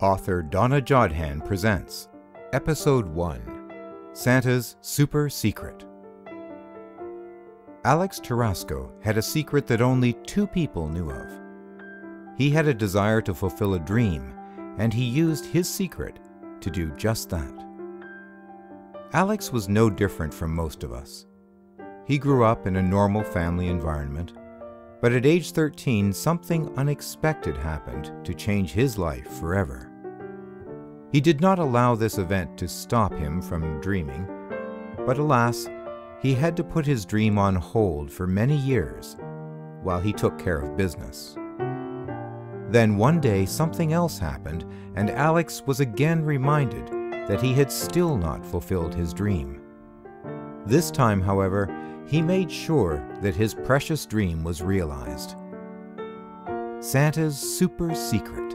Author Donna Jodhan presents Episode 1 Santa's Super Secret. Alex Terrasco had a secret that only two people knew of. He had a desire to fulfill a dream, and he used his secret to do just that. Alex was no different from most of us. He grew up in a normal family environment but at age 13, something unexpected happened to change his life forever. He did not allow this event to stop him from dreaming, but alas, he had to put his dream on hold for many years while he took care of business. Then one day something else happened, and Alex was again reminded that he had still not fulfilled his dream. This time, however, he made sure that his precious dream was realized. Santa's Super Secret,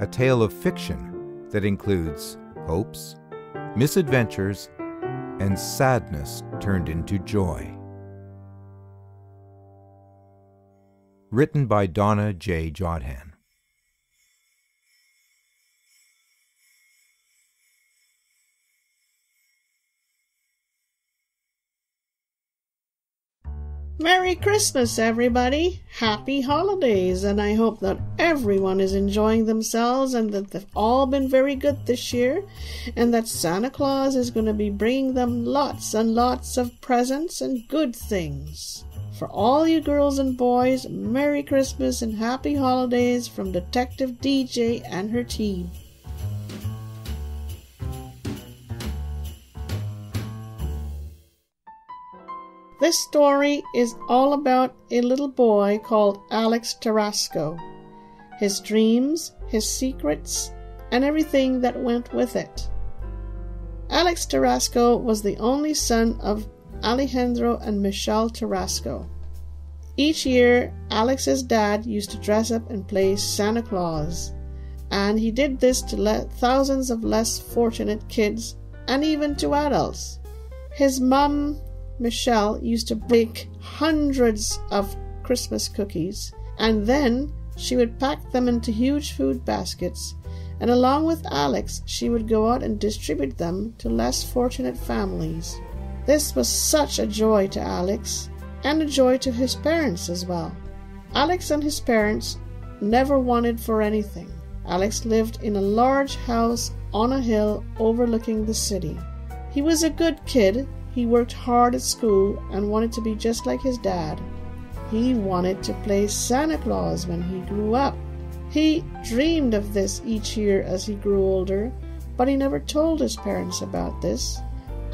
a tale of fiction that includes hopes, misadventures, and sadness turned into joy. Written by Donna J. Jodhan. Merry Christmas, everybody! Happy holidays, and I hope that everyone is enjoying themselves and that they've all been very good this year, and that Santa Claus is going to be bringing them lots and lots of presents and good things. For all you girls and boys, Merry Christmas and Happy Holidays from Detective DJ and her team. This story is all about a little boy called Alex Terrasco, his dreams, his secrets, and everything that went with it. Alex Terrasco was the only son of Alejandro and Michelle Terrasco. Each year, Alex's dad used to dress up and play Santa Claus, and he did this to let thousands of less fortunate kids and even to adults. His mom Michelle used to bake hundreds of Christmas cookies, and then she would pack them into huge food baskets, and along with Alex, she would go out and distribute them to less fortunate families. This was such a joy to Alex, and a joy to his parents as well. Alex and his parents never wanted for anything. Alex lived in a large house on a hill overlooking the city. He was a good kid he worked hard at school and wanted to be just like his dad. He wanted to play Santa Claus when he grew up. He dreamed of this each year as he grew older, but he never told his parents about this.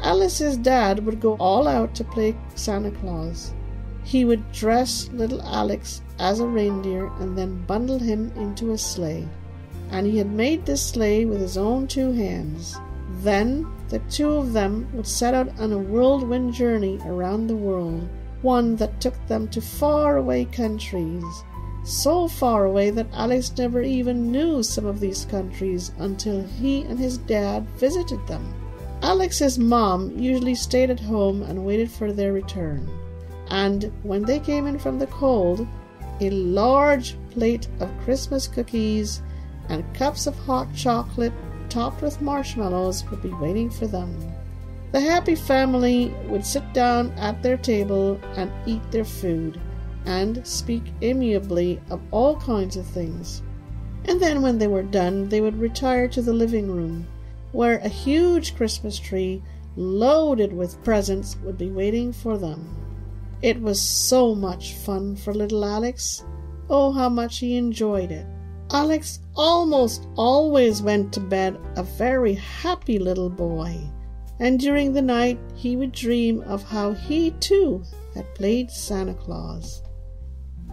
Alex's dad would go all out to play Santa Claus. He would dress little Alex as a reindeer and then bundle him into a sleigh. And he had made this sleigh with his own two hands. Then the two of them would set out on a whirlwind journey around the world, one that took them to faraway countries, so far away that Alex never even knew some of these countries until he and his dad visited them. Alex's mom usually stayed at home and waited for their return, and when they came in from the cold, a large plate of Christmas cookies and cups of hot chocolate topped with marshmallows would be waiting for them. The happy family would sit down at their table and eat their food and speak amiably of all kinds of things. And then, when they were done, they would retire to the living room, where a huge Christmas tree loaded with presents would be waiting for them. It was so much fun for little Alex. Oh, how much he enjoyed it! Alex almost always went to bed a very happy little boy, and during the night he would dream of how he too had played Santa Claus.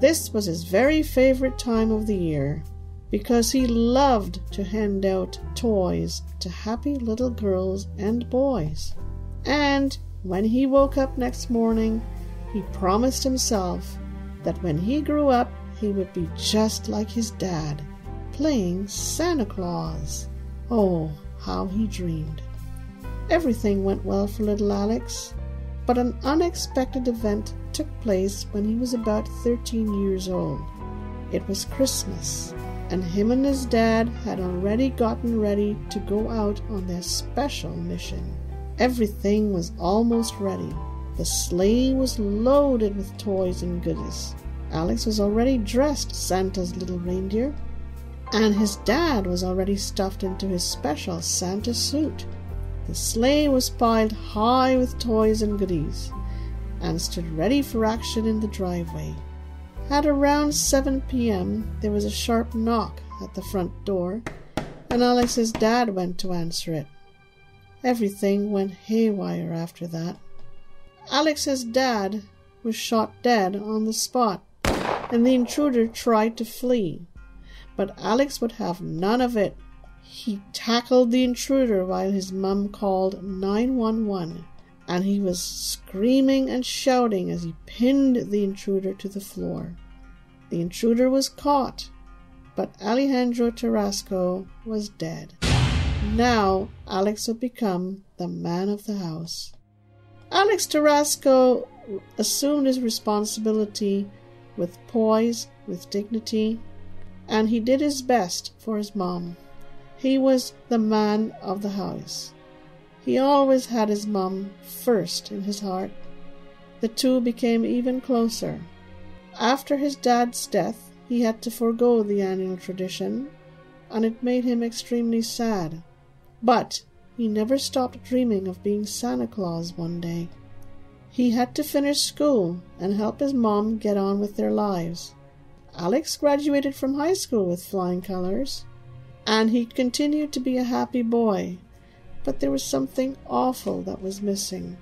This was his very favorite time of the year because he loved to hand out toys to happy little girls and boys. And when he woke up next morning, he promised himself that when he grew up, he would be just like his dad playing Santa Claus. Oh, how he dreamed. Everything went well for little Alex, but an unexpected event took place when he was about 13 years old. It was Christmas, and him and his dad had already gotten ready to go out on their special mission. Everything was almost ready. The sleigh was loaded with toys and goodies. Alex was already dressed Santa's little reindeer, and his dad was already stuffed into his special Santa suit. The sleigh was piled high with toys and goodies, and stood ready for action in the driveway. At around 7 p.m., there was a sharp knock at the front door, and Alex's dad went to answer it. Everything went haywire after that. Alex's dad was shot dead on the spot, and the intruder tried to flee. But Alex would have none of it. He tackled the intruder while his mum called 911, and he was screaming and shouting as he pinned the intruder to the floor. The intruder was caught, but Alejandro Terrasco was dead. Now Alex would become the man of the house. Alex Terrasco assumed his responsibility with poise, with dignity, and he did his best for his mom. He was the man of the house. He always had his mom first in his heart. The two became even closer. After his dad's death, he had to forego the annual tradition, and it made him extremely sad. But he never stopped dreaming of being Santa Claus one day. He had to finish school and help his mom get on with their lives. Alex graduated from high school with flying colors, and he continued to be a happy boy. But there was something awful that was missing,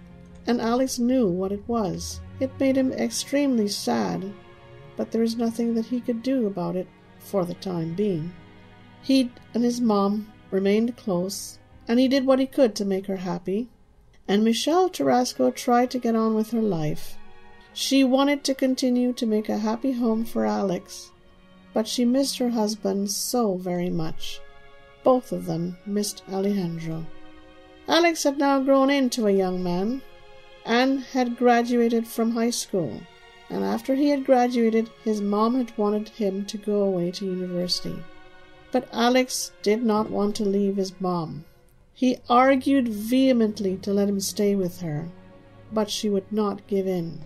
and Alex knew what it was. It made him extremely sad, but there was nothing that he could do about it for the time being. He and his mom remained close, and he did what he could to make her happy. And Michelle Terrasco tried to get on with her life. She wanted to continue to make a happy home for Alex, but she missed her husband so very much. Both of them missed Alejandro. Alex had now grown into a young man and had graduated from high school. And after he had graduated, his mom had wanted him to go away to university. But Alex did not want to leave his mom. He argued vehemently to let him stay with her, but she would not give in.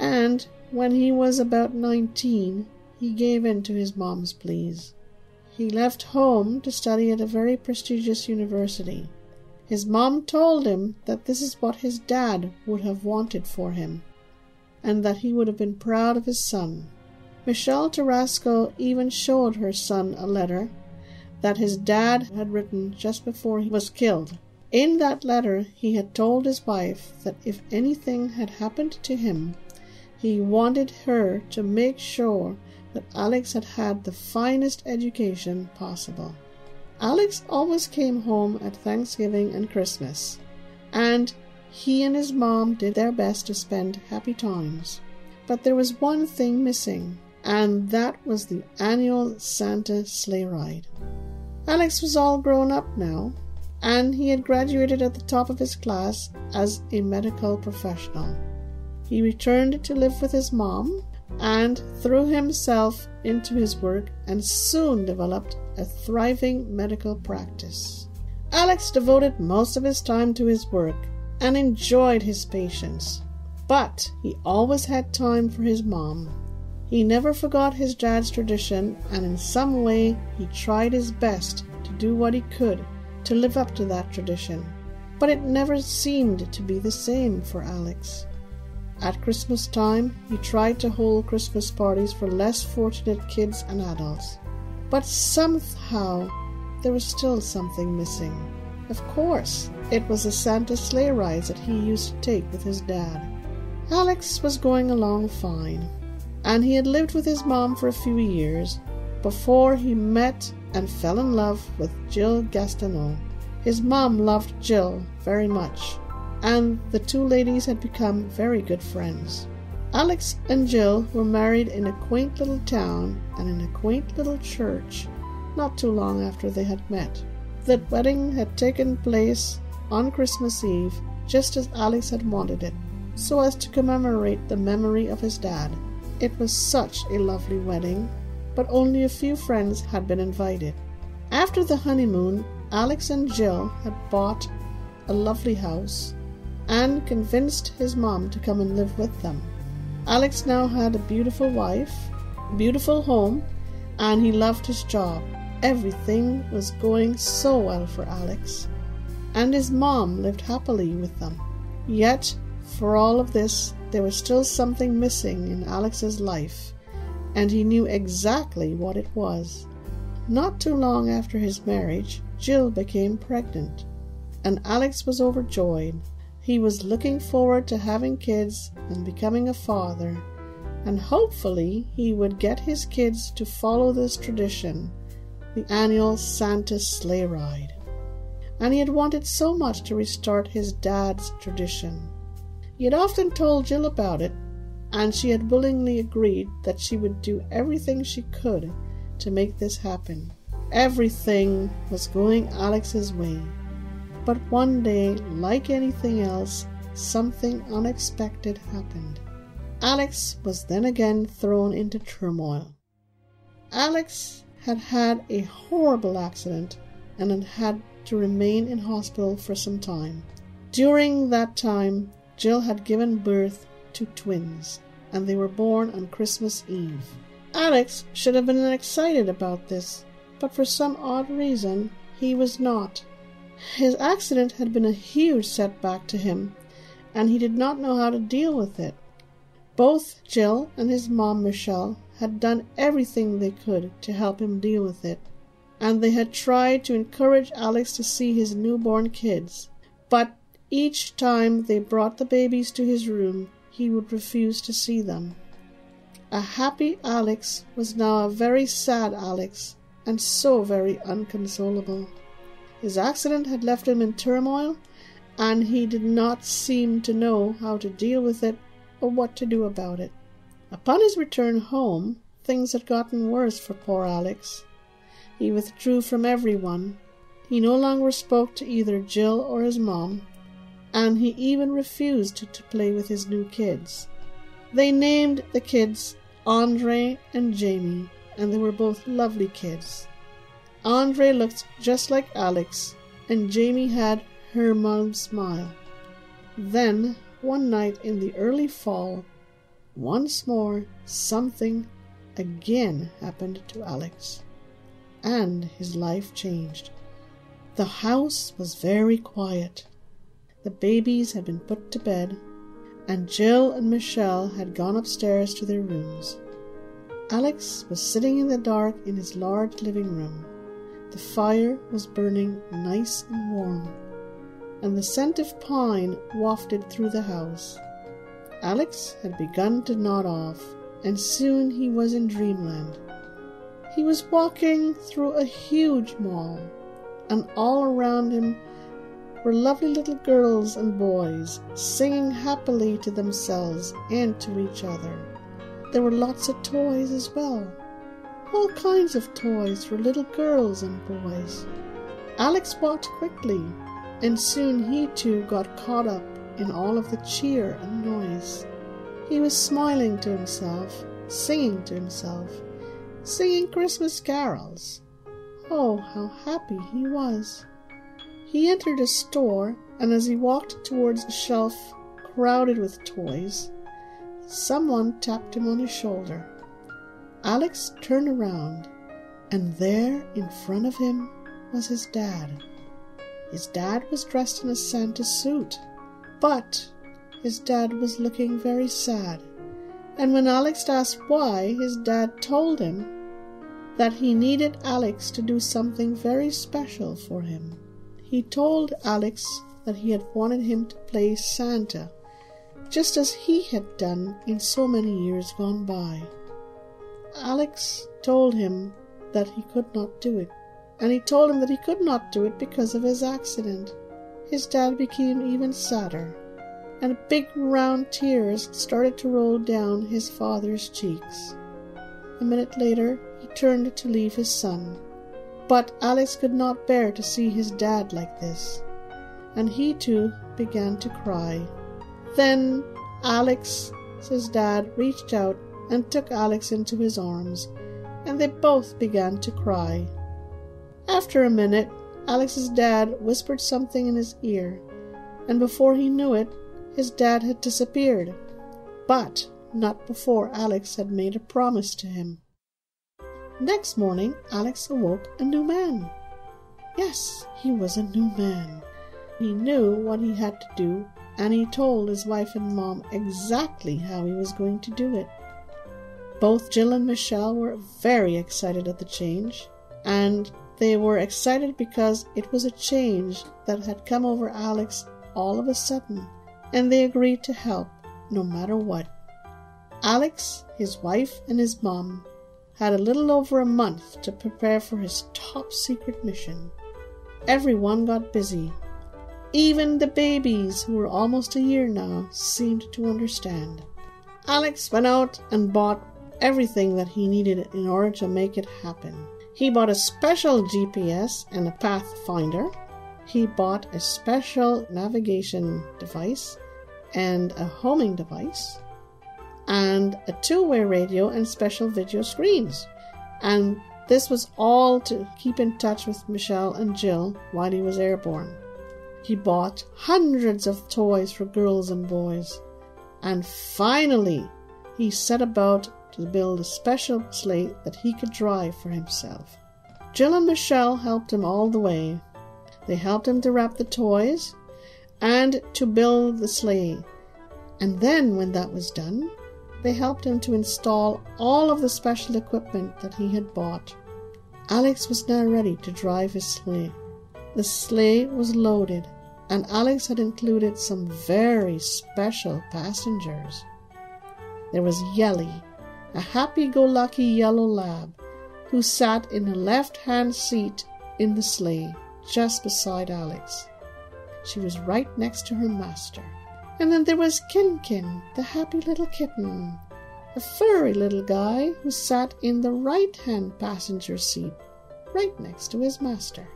And when he was about nineteen, he gave in to his mom's pleas. He left home to study at a very prestigious university. His mom told him that this is what his dad would have wanted for him, and that he would have been proud of his son. Michelle Terrasco even showed her son a letter that his dad had written just before he was killed. In that letter, he had told his wife that if anything had happened to him, he wanted her to make sure that Alex had had the finest education possible. Alex always came home at Thanksgiving and Christmas, and he and his mom did their best to spend happy times. But there was one thing missing, and that was the annual Santa sleigh ride. Alex was all grown up now, and he had graduated at the top of his class as a medical professional. He returned to live with his mom and threw himself into his work and soon developed a thriving medical practice. Alex devoted most of his time to his work and enjoyed his patients, but he always had time for his mom. He never forgot his dad's tradition, and in some way he tried his best to do what he could to live up to that tradition. But it never seemed to be the same for Alex. At Christmas time, he tried to hold Christmas parties for less fortunate kids and adults. But somehow, there was still something missing. Of course, it was the Santa sleigh rides that he used to take with his dad. Alex was going along fine, and he had lived with his mom for a few years before he met and fell in love with Jill Gastineau. His mom loved Jill very much, and the two ladies had become very good friends. Alex and Jill were married in a quaint little town and in a quaint little church not too long after they had met. The wedding had taken place on Christmas Eve just as Alex had wanted it, so as to commemorate the memory of his dad. It was such a lovely wedding, but only a few friends had been invited. After the honeymoon, Alex and Jill had bought a lovely house and convinced his mom to come and live with them. Alex now had a beautiful wife, beautiful home, and he loved his job. Everything was going so well for Alex, and his mom lived happily with them. Yet, for all of this, there was still something missing in Alex's life, and he knew exactly what it was. Not too long after his marriage, Jill became pregnant, and Alex was overjoyed. He was looking forward to having kids and becoming a father, and hopefully he would get his kids to follow this tradition the annual Santa sleigh ride. And he had wanted so much to restart his dad's tradition. He had often told Jill about it, and she had willingly agreed that she would do everything she could to make this happen. Everything was going Alex's way. But one day, like anything else, something unexpected happened. Alex was then again thrown into turmoil. Alex had had a horrible accident and had had to remain in hospital for some time. During that time, Jill had given birth to twins, and they were born on Christmas Eve. Alex should have been excited about this, but for some odd reason he was not. His accident had been a huge setback to him, and he did not know how to deal with it. Both Jill and his mom, Michelle, had done everything they could to help him deal with it, and they had tried to encourage Alex to see his newborn kids. But each time they brought the babies to his room, he would refuse to see them. A happy Alex was now a very sad Alex, and so very unconsolable. His accident had left him in turmoil, and he did not seem to know how to deal with it or what to do about it. Upon his return home, things had gotten worse for poor Alex. He withdrew from everyone. He no longer spoke to either Jill or his mom, and he even refused to play with his new kids. They named the kids Andre and Jamie, and they were both lovely kids. Andre looked just like Alex, and Jamie had her mom's smile. Then, one night in the early fall, once more, something again happened to Alex, and his life changed. The house was very quiet. The babies had been put to bed, and Jill and Michelle had gone upstairs to their rooms. Alex was sitting in the dark in his large living room. The fire was burning nice and warm, and the scent of pine wafted through the house. Alex had begun to nod off, and soon he was in dreamland. He was walking through a huge mall, and all around him were lovely little girls and boys singing happily to themselves and to each other. There were lots of toys as well. All kinds of toys for little girls and boys. Alex walked quickly, and soon he too got caught up in all of the cheer and noise. He was smiling to himself, singing to himself, singing Christmas carols. Oh, how happy he was! He entered a store, and as he walked towards a shelf crowded with toys, someone tapped him on his shoulder. Alex turned around, and there in front of him was his dad. His dad was dressed in a Santa suit but his dad was looking very sad, and when Alex asked why, his dad told him that he needed Alex to do something very special for him. He told Alex that he had wanted him to play Santa, just as he had done in so many years gone by. Alex told him that he could not do it, and he told him that he could not do it because of his accident his dad became even sadder, and big round tears started to roll down his father's cheeks. A minute later, he turned to leave his son. But Alex could not bear to see his dad like this, and he too began to cry. Then Alex, his dad, reached out and took Alex into his arms, and they both began to cry. After a minute, Alex's dad whispered something in his ear, and before he knew it, his dad had disappeared. But not before Alex had made a promise to him. Next morning, Alex awoke a new man. Yes, he was a new man. He knew what he had to do, and he told his wife and mom exactly how he was going to do it. Both Jill and Michelle were very excited at the change, and they were excited because it was a change that had come over Alex all of a sudden, and they agreed to help no matter what. Alex, his wife, and his mom had a little over a month to prepare for his top secret mission. Everyone got busy. Even the babies, who were almost a year now, seemed to understand. Alex went out and bought everything that he needed in order to make it happen. He bought a special GPS and a pathfinder. He bought a special navigation device and a homing device and a two way radio and special video screens. And this was all to keep in touch with Michelle and Jill while he was airborne. He bought hundreds of toys for girls and boys. And finally, he set about to build a special sleigh that he could drive for himself. Jill and Michelle helped him all the way. They helped him to wrap the toys and to build the sleigh. And then, when that was done, they helped him to install all of the special equipment that he had bought. Alex was now ready to drive his sleigh. The sleigh was loaded, and Alex had included some very special passengers. There was Yelly, a happy go lucky yellow lab, who sat in the left hand seat in the sleigh just beside Alex. She was right next to her master. And then there was Kinkin, the happy little kitten, a furry little guy who sat in the right hand passenger seat, right next to his master.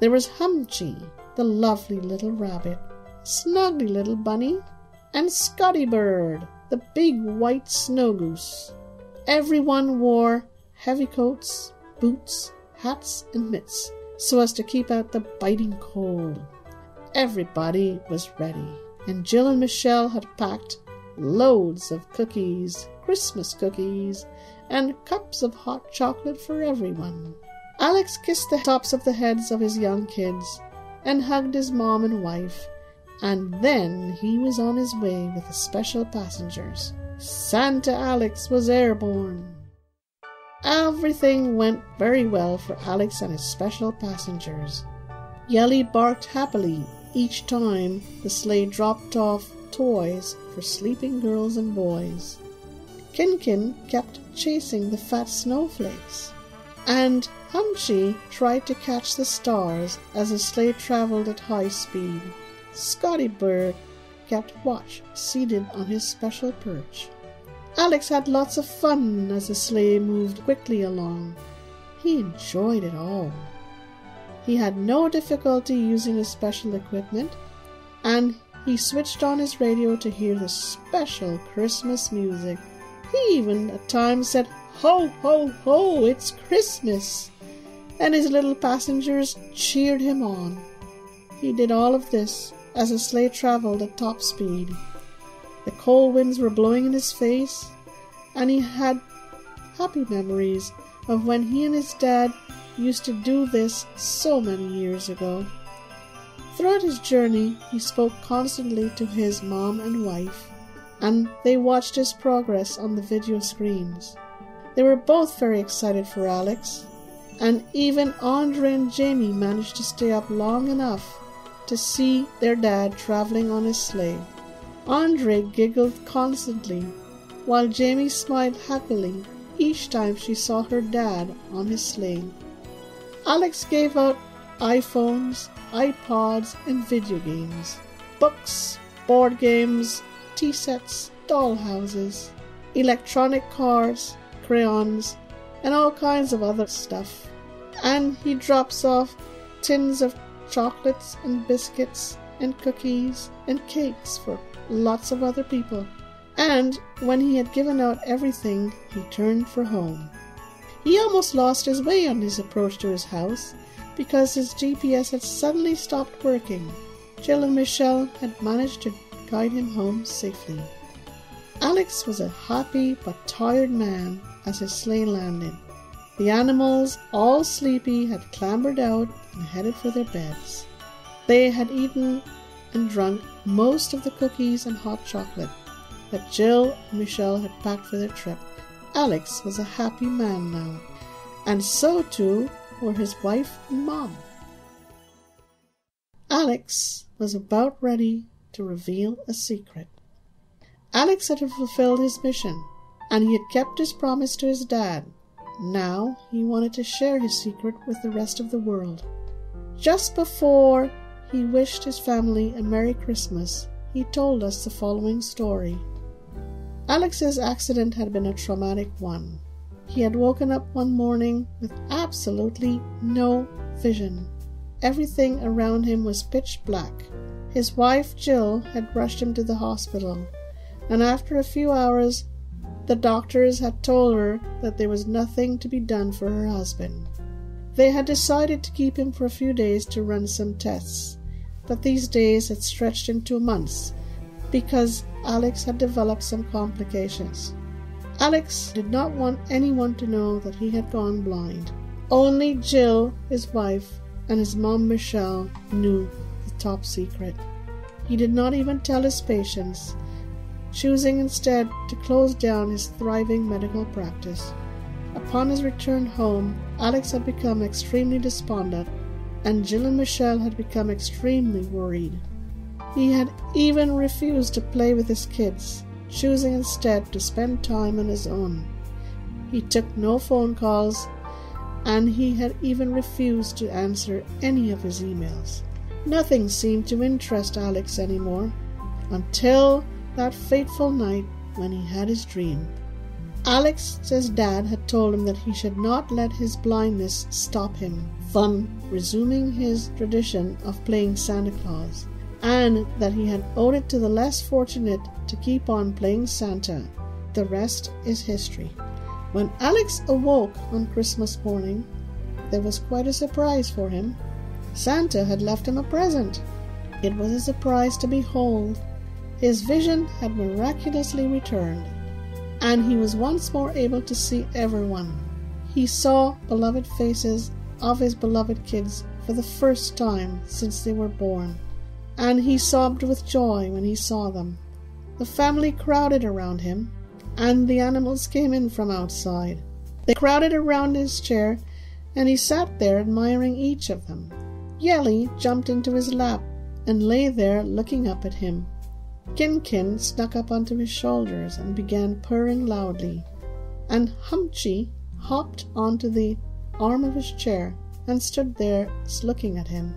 There was Humchi, the lovely little rabbit, snuggly little bunny, and Scotty Bird, the big white snow goose. Everyone wore heavy coats, boots, hats, and mitts so as to keep out the biting cold. Everybody was ready and Jill and Michelle had packed loads of cookies, Christmas cookies, and cups of hot chocolate for everyone. Alex kissed the tops of the heads of his young kids and hugged his mom and wife, and then he was on his way with the special passengers. Santa Alex was airborne. Everything went very well for Alex and his special passengers. Yelly barked happily each time the sleigh dropped off toys for sleeping girls and boys. Kinkin kept chasing the fat snowflakes, and Humchi tried to catch the stars as the sleigh traveled at high speed. Scotty Bird kept watch seated on his special perch. Alex had lots of fun as the sleigh moved quickly along. He enjoyed it all. He had no difficulty using his special equipment, and he switched on his radio to hear the special Christmas music. He even at times said, Ho, ho, ho, it's Christmas! And his little passengers cheered him on. He did all of this as the sleigh traveled at top speed. The cold winds were blowing in his face, and he had happy memories of when he and his dad used to do this so many years ago. Throughout his journey, he spoke constantly to his mom and wife, and they watched his progress on the video screens. They were both very excited for Alex, and even Andre and Jamie managed to stay up long enough to see their dad traveling on his sleigh. Andre giggled constantly, while Jamie smiled happily each time she saw her dad on his sleigh. Alex gave out iPhones, iPods, and video games, books, board games, tea sets, doll houses, electronic cars, crayons, and all kinds of other stuff. And he drops off tins of chocolates and biscuits and cookies and cakes for lots of other people. And when he had given out everything, he turned for home. He almost lost his way on his approach to his house because his GPS had suddenly stopped working. Jill and Michelle had managed to guide him home safely. Alex was a happy but tired man as his sleigh landed. The animals, all sleepy, had clambered out and headed for their beds. They had eaten and drunk most of the cookies and hot chocolate that Jill and Michelle had packed for their trip. Alex was a happy man now, and so too were his wife and mom. Alex was about ready to reveal a secret. Alex had fulfilled his mission, and he had kept his promise to his dad. Now he wanted to share his secret with the rest of the world. Just before he wished his family a Merry Christmas, he told us the following story. Alex's accident had been a traumatic one. He had woken up one morning with absolutely no vision. Everything around him was pitch black. His wife, Jill, had rushed him to the hospital, and after a few hours, the doctors had told her that there was nothing to be done for her husband. They had decided to keep him for a few days to run some tests, but these days had stretched into months because Alex had developed some complications. Alex did not want anyone to know that he had gone blind. Only Jill, his wife, and his mom Michelle knew the top secret. He did not even tell his patients, choosing instead to close down his thriving medical practice. Upon his return home, Alex had become extremely despondent, and Jill and Michelle had become extremely worried. He had even refused to play with his kids, choosing instead to spend time on his own. He took no phone calls, and he had even refused to answer any of his emails. Nothing seemed to interest Alex anymore until that fateful night when he had his dream. Alex's dad had told him that he should not let his blindness stop him from resuming his tradition of playing Santa Claus and that he had owed it to the less fortunate to keep on playing Santa. The rest is history. When Alex awoke on Christmas morning, there was quite a surprise for him. Santa had left him a present. It was a surprise to behold. His vision had miraculously returned, and he was once more able to see everyone. He saw beloved faces of his beloved kids for the first time since they were born and he sobbed with joy when he saw them. The family crowded around him, and the animals came in from outside. They crowded around his chair, and he sat there admiring each of them. Yelly jumped into his lap and lay there looking up at him. Kinkin snuck up onto his shoulders and began purring loudly, and Humpty hopped onto the arm of his chair and stood there looking at him.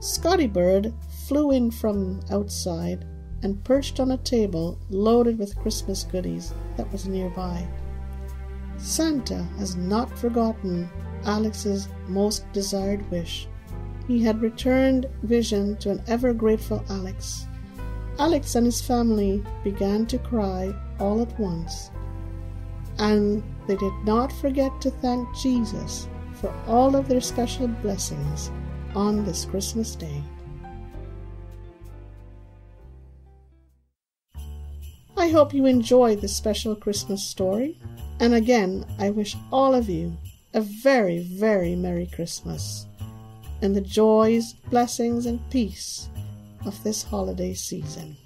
Scotty Bird flew in from outside and perched on a table loaded with Christmas goodies that was nearby. Santa has not forgotten Alex's most desired wish. He had returned vision to an ever grateful Alex. Alex and his family began to cry all at once, and they did not forget to thank Jesus for all of their special blessings on this Christmas day. I hope you enjoyed this special Christmas story, and again, I wish all of you a very, very Merry Christmas and the joys, blessings, and peace of this holiday season.